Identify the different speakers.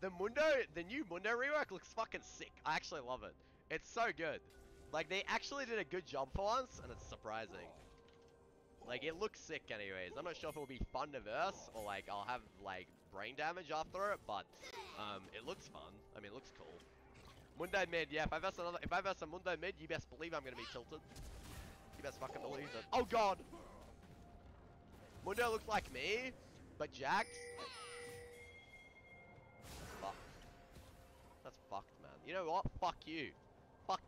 Speaker 1: The Mundo, the new Mundo rework looks fucking sick. I actually love it. It's so good. Like, they actually did a good job for once, and it's surprising. Like, it looks sick anyways. I'm not sure if it'll be fun to verse, or like, I'll have, like, brain damage after it, but, um, it looks fun. I mean, it looks cool. Mundo mid, yeah, if I verse another, if I verse a Mundo mid, you best believe I'm gonna be tilted. You best fucking believe it. Oh god! Mundo looks like me, but jacked. You know what? Fuck you.